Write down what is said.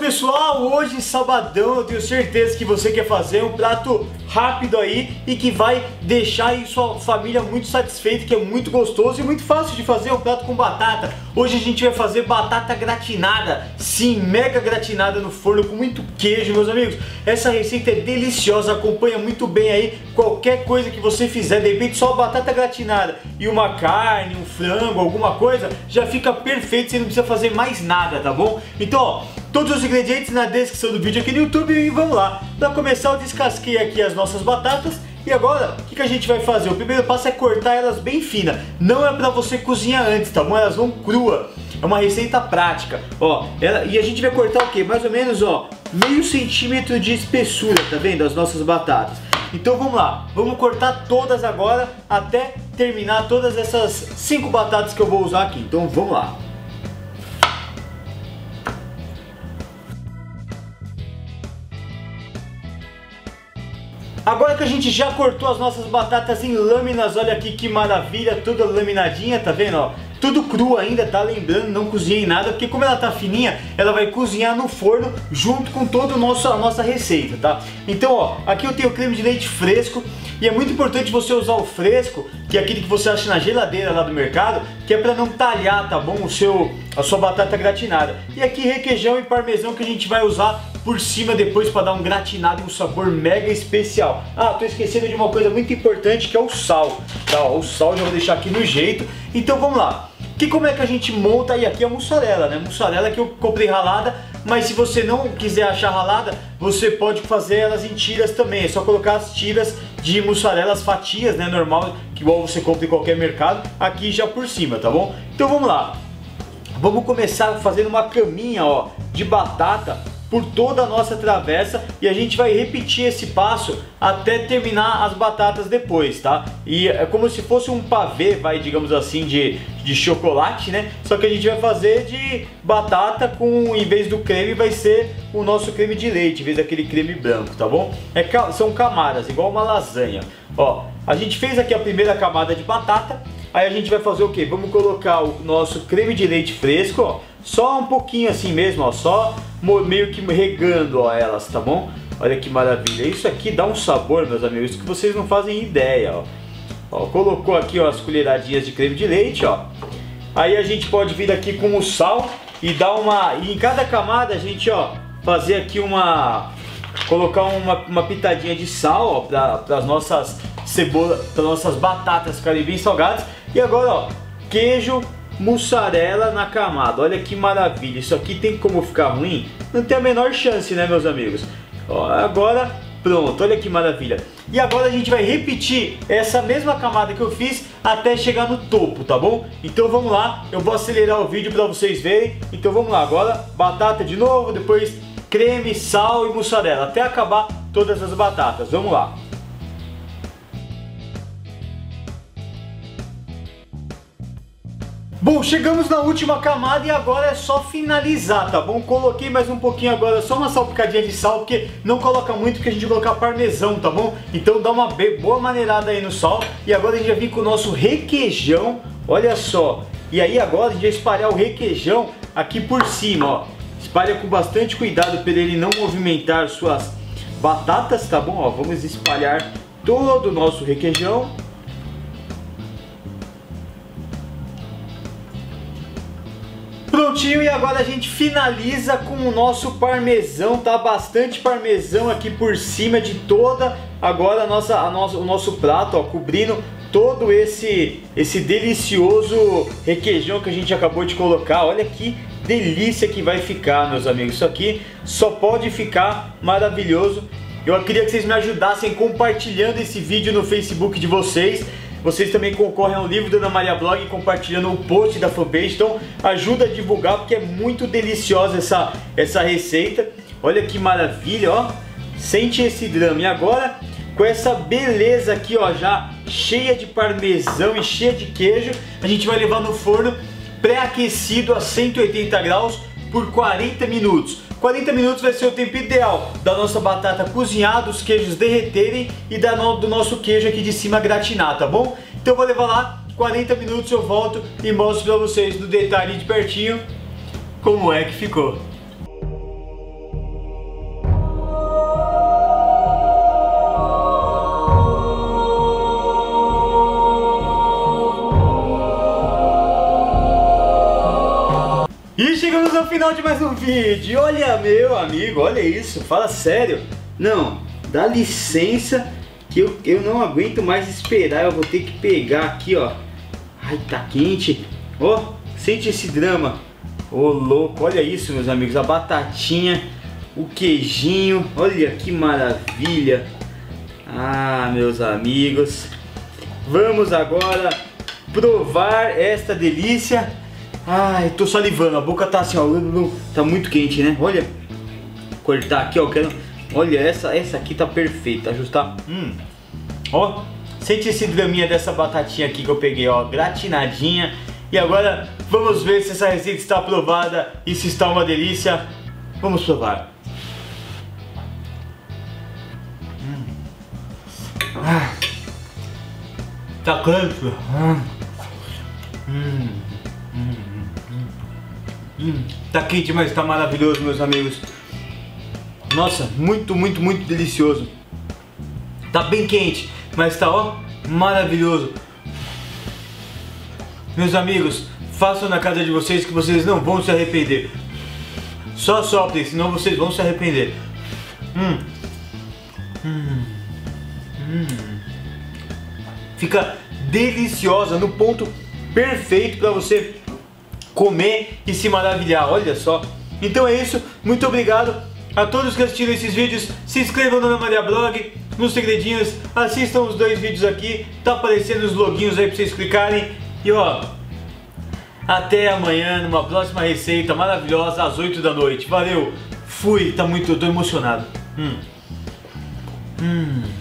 pessoal, hoje sabadão eu tenho certeza que você quer fazer um prato rápido aí e que vai deixar aí sua família muito satisfeita, que é muito gostoso e muito fácil de fazer um prato com batata. Hoje a gente vai fazer batata gratinada, sim, mega gratinada no forno com muito queijo, meus amigos. Essa receita é deliciosa, acompanha muito bem aí qualquer coisa que você fizer, de repente só batata gratinada e uma carne, um frango, alguma coisa, já fica perfeito, você não precisa fazer mais nada, tá bom? Então, ó, todos os ingredientes na descrição do vídeo aqui no YouTube e vamos lá. Para começar eu descasquei aqui as nossas batatas e agora, o que, que, a gente vai fazer? O primeiro passo é cortar elas bem finas. Não é para você cozinhar antes, tá bom? Elas vão crua. É uma receita prática. Ó, ela, e a gente vai cortar o que? Mais ou menos, ó, meio centímetro de espessura, tá vendo? As nossas batatas. Então vamos lá, vamos cortar todas agora até terminar todas essas cinco batatas que eu vou usar aqui. Então vamos lá. Agora que a gente já cortou as nossas batatas em lâminas, olha aqui que maravilha, toda laminadinha, tá vendo, ó? Tudo cru ainda, tá? Lembrando, não cozinhei nada, porque como ela tá fininha, ela vai cozinhar no forno junto com toda a nossa, a nossa receita, tá? Então, ó, aqui eu tenho creme de leite fresco, e é muito importante você usar o fresco, que é aquele que você acha na geladeira lá do mercado, que é para não talhar, tá bom? O seu, a sua batata gratinada. E aqui requeijão e parmesão que a gente vai usar por cima depois para dar um gratinado e um sabor mega especial. Ah, tô esquecendo de uma coisa muito importante que é o sal. Tá, ó, o sal já vou deixar aqui no jeito. Então vamos lá. Que como é que a gente monta e aqui é a mussarela, né? Mussarela que eu comprei ralada, mas se você não quiser achar ralada, você pode fazer elas em tiras também. É só colocar as tiras de mussarela, as fatias, né? Normal, que igual você compra em qualquer mercado, aqui já por cima, tá bom? Então vamos lá. Vamos começar fazendo uma caminha, ó, de batata por toda a nossa travessa e a gente vai repetir esse passo até terminar as batatas depois, tá? E é como se fosse um pavê, vai, digamos assim, de, de chocolate, né? Só que a gente vai fazer de batata com, em vez do creme, vai ser o nosso creme de leite, em vez daquele creme branco, tá bom? É, são camadas, igual uma lasanha. Ó, a gente fez aqui a primeira camada de batata, aí a gente vai fazer o que? Vamos colocar o nosso creme de leite fresco, ó, só um pouquinho assim mesmo, ó, só meio que regando ó, elas, tá bom? Olha que maravilha. Isso aqui dá um sabor, meus amigos, que vocês não fazem ideia, ó. ó colocou aqui ó, as colheradinhas de creme de leite, ó. Aí a gente pode vir aqui com o sal e dar uma... E em cada camada a gente, ó, fazer aqui uma... Colocar uma, uma pitadinha de sal, ó, para as nossas cebola, para nossas batatas ficarem bem salgadas. E agora, ó, queijo mussarela na camada. Olha que maravilha. Isso aqui tem como ficar ruim? Não tem a menor chance, né, meus amigos? Ó, agora, pronto. Olha que maravilha. E agora a gente vai repetir essa mesma camada que eu fiz até chegar no topo, tá bom? Então vamos lá. Eu vou acelerar o vídeo para vocês verem. Então vamos lá. Agora, batata de novo, depois creme, sal e mussarela. Até acabar todas as batatas. Vamos lá. Bom, chegamos na última camada e agora é só finalizar, tá bom? Coloquei mais um pouquinho agora, só uma salpicadinha de sal, porque não coloca muito, porque a gente vai colocar parmesão, tá bom? Então dá uma boa maneirada aí no sal. E agora a gente vai vir com o nosso requeijão, olha só. E aí agora a gente vai espalhar o requeijão aqui por cima, ó. Espalha com bastante cuidado para ele não movimentar suas batatas, tá bom? Ó, vamos espalhar todo o nosso requeijão. Prontinho, e agora a gente finaliza com o nosso parmesão, tá? Bastante parmesão aqui por cima de toda agora a nossa, a nossa, o nosso prato, ó, cobrindo todo esse, esse delicioso requeijão que a gente acabou de colocar. Olha que delícia que vai ficar, meus amigos. Isso aqui só pode ficar maravilhoso. Eu queria que vocês me ajudassem compartilhando esse vídeo no Facebook de vocês. Vocês também concorrem ao livro da Ana Maria Blog compartilhando o post da fanpage. Então ajuda a divulgar porque é muito deliciosa essa, essa receita. Olha que maravilha, ó. Sente esse drama. E agora, com essa beleza aqui, ó, já cheia de parmesão e cheia de queijo, a gente vai levar no forno pré-aquecido a 180 graus por 40 minutos. 40 minutos vai ser o tempo ideal da nossa batata cozinhar, dos queijos derreterem e da no, do nosso queijo aqui de cima gratinar, tá bom? Então eu vou levar lá, 40 minutos eu volto e mostro pra vocês no detalhe de pertinho como é que ficou. Ao final de mais um vídeo. Olha, meu amigo, olha isso, fala sério. Não, dá licença que eu, eu não aguento mais esperar. Eu vou ter que pegar aqui, ó. Ai, tá quente. Ó, oh, sente esse drama. Ô, oh, louco, olha isso, meus amigos. A batatinha, o queijinho. Olha que maravilha. Ah, meus amigos. Vamos agora provar esta delícia. Ai, tô salivando, a boca tá assim, ó, tá muito quente, né? Olha, cortar aqui, ó, quero... Olha, essa, essa aqui tá perfeita, ajustar. Hum, ó, sente esse draminha dessa batatinha aqui que eu peguei, ó, gratinadinha. E agora, vamos ver se essa receita está aprovada e se está uma delícia. Vamos provar. Hum. Ah, tá quente. Hum. hum. Hum, tá quente, mas tá maravilhoso, meus amigos. Nossa, muito, muito, muito delicioso. Tá bem quente, mas tá, ó, maravilhoso. Meus amigos, façam na casa de vocês que vocês não vão se arrepender. Só soprem, senão vocês vão se arrepender. Hum. Hum. Hum. Fica deliciosa, no ponto perfeito para você comer e se maravilhar, olha só. Então é isso, muito obrigado a todos que assistiram esses vídeos. Se inscrevam no Ana Maria Blog, nos segredinhos, assistam os dois vídeos aqui, tá aparecendo os loginhos aí pra vocês clicarem. E ó, até amanhã numa próxima receita maravilhosa às 8 da noite. Valeu, fui, tá muito, tô emocionado. Hum. Hum.